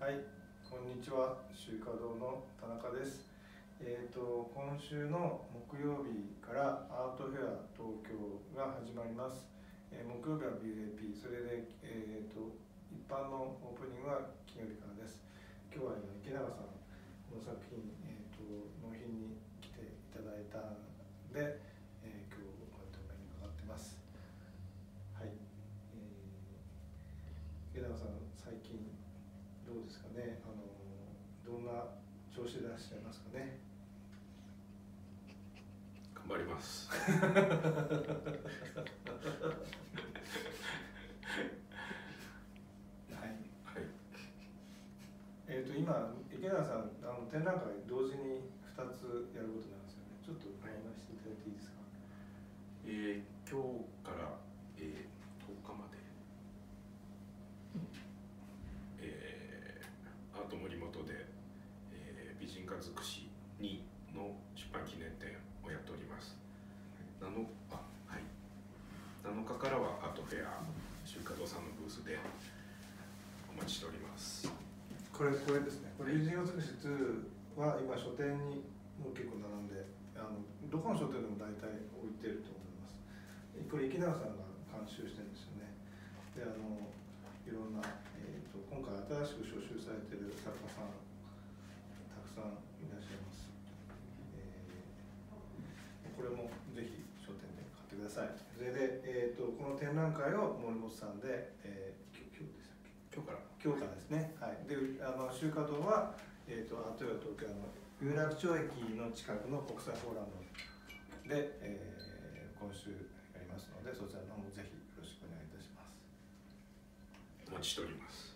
はい、こんにちは。集華堂の田中です。えっ、と今週の木曜日からアートフェア東京が始まります。えー木曜日は BAP、それでえっ、と一般のオープニングは金曜日からです。今日は池永さんこの作品えっ、と納品に来ていただいたんで、え今日こうやってお目にかかってます。はい。えー池永さん最近どうですかね？あのどんな調子でいらっしゃいますかね？頑張ります。はい。はい。えっ、と今池永さんあの展覧会同時に二つやることなんですよね。ちょっとお話ししていただいていいですか？えー、今日から、えー、10日まで、えー、アート森本で、えー、美人画尽くし2の出版記念展をやっております。7あはい。7日からはアートフェア集華堂さんのブースでお待ちしております。これこれですね。これ友人を尽くし2は今書店にもう結構並んで、あのどこの書店でも大体置いてると思います。これ池永さんが監修してるんですよね。であのいろんな、えー、と今回新しく招集されてる作家さんたくさんいらっしゃいます。えーこれもぜひ書店で買ってください。それで、えー、とこの展覧会を森本さんで、えー、今日でしたっけ？今日から今日からですね。はい。で、あの集華堂はえっ、とアートヨ東京の有楽町駅の近くの国際フォーラムで、えー今週やりますので、そちらの方もぜひよろしくお願いいたします。お待ちしております。